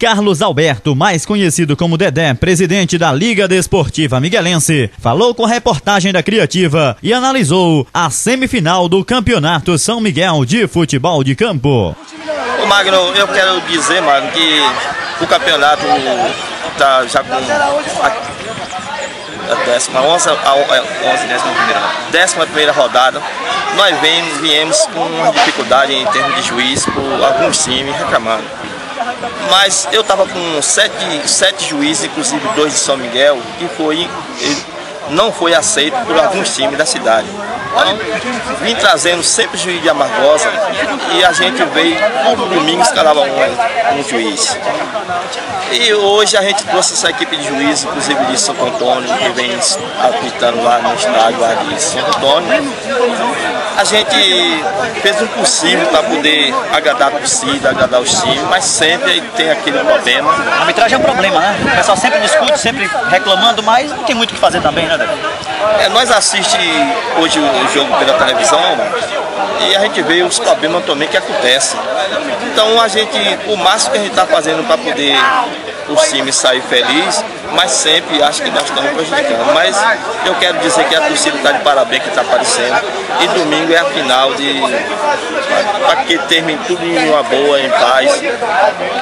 Carlos Alberto, mais conhecido como Dedé, presidente da Liga Desportiva Miguelense, falou com a reportagem da Criativa e analisou a semifinal do Campeonato São Miguel de Futebol de Campo. Ô Magno, eu quero dizer, Magno, que o campeonato está já com a, a décima, onze, a, a, onze, décima, primeira, décima primeira rodada. Nós vem, viemos com dificuldade em termos de juiz por alguns times reclamando. Mas eu estava com sete, sete juízes, inclusive dois de São Miguel, que foi, não foi aceito por alguns times da cidade. Então, vim trazendo sempre juiz de Amargosa e a gente veio todo domingo escalava um, um juiz. E hoje a gente trouxe essa equipe de juízes, inclusive de São Antônio, que vem apitando lá no estádio lá de São Antônio. A gente fez o possível para poder agradar a torcida, agradar os times, mas sempre tem aquele problema. A arbitragem é um problema, né? O pessoal sempre discute, sempre reclamando, mas não tem muito o que fazer também, né, David? É, nós assistimos hoje o jogo pela televisão e a gente vê os problemas também que acontecem. Então a gente, o máximo que a gente está fazendo para poder os times sair felizes, mas sempre acho que nós estamos prejudicando. Mas eu quero dizer que a torcida está de parabéns que está aparecendo. E domingo é a final de. para que termine tudo em uma boa, em paz.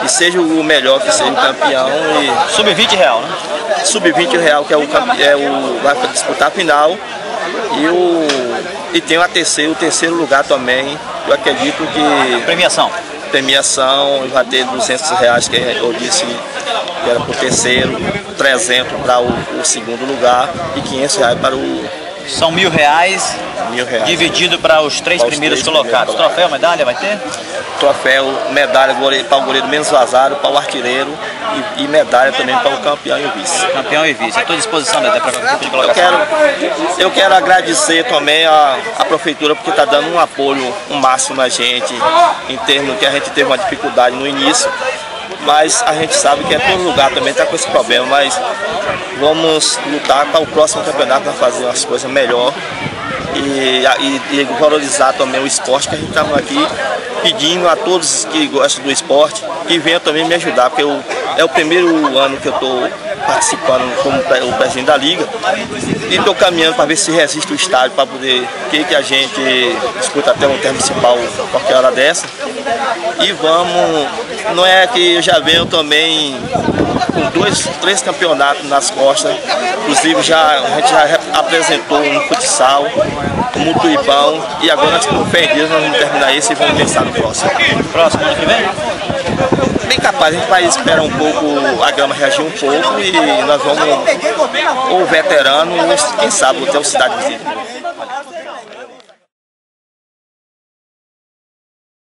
E seja o melhor que seja o campeão. E... Sub-20 real, né? Sub-20 real, que é o, é o. vai disputar a final. E o. E tem a terceiro, o terceiro lugar também. Eu acredito que. Premiação premiação vai ter 200 reais, que eu disse que era para o terceiro, 300 para o, o, segundo lugar e 500 reais para o... São mil reais, mil reais. dividido para os três para primeiros os três colocados. Primeiros. Troféu, medalha vai ter? Troféu, medalha para o goleiro menos vazado, para o artilheiro e, e, medalha também para o campeão e o vice. Campeão e vice. Estou à disposição até para de colocação. Eu quero, eu quero agradecer também a, a prefeitura porque está dando um apoio um máximo a gente, em termos que a gente teve uma dificuldade no início mas a gente sabe que é todo lugar também está com esse problema, mas vamos lutar para o próximo campeonato para fazer as coisas melhor. E, e, e, valorizar também o esporte que a gente está aqui pedindo a todos que gostam do esporte que venham também me ajudar, porque eu, é o primeiro ano que eu estou participando como o presidente da liga. E estou caminhando para ver se resiste o estádio para poder que, que a gente disputa até um termo municipal qualquer hora dessa. E vamos não é que eu já venho também com dois, três campeonatos nas costas. Inclusive já, a gente já apresentou no futsal, no Mutuibão e agora nós estamos perdidos, nós vamos terminar esse e vamos pensar no próximo. Próximo ano que vem? Bem capaz, a gente vai esperar um pouco a grama reagir um pouco e nós vamos, ou veterano, ou quem sabe, até o Cidade Visível.